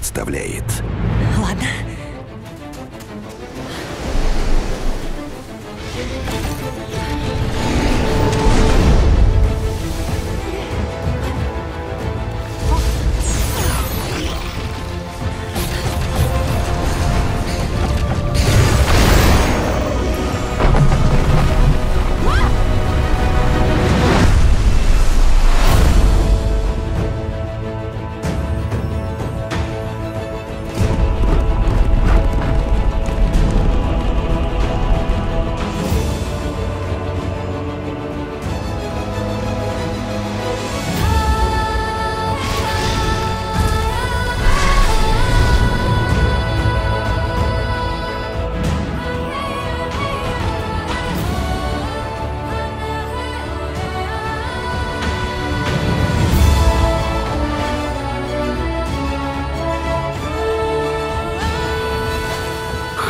представляет Ладно.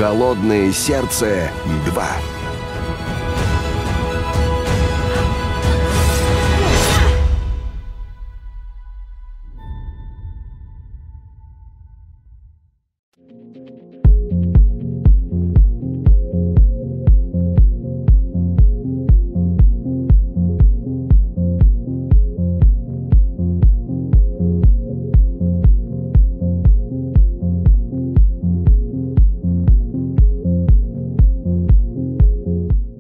«Холодное сердце 2».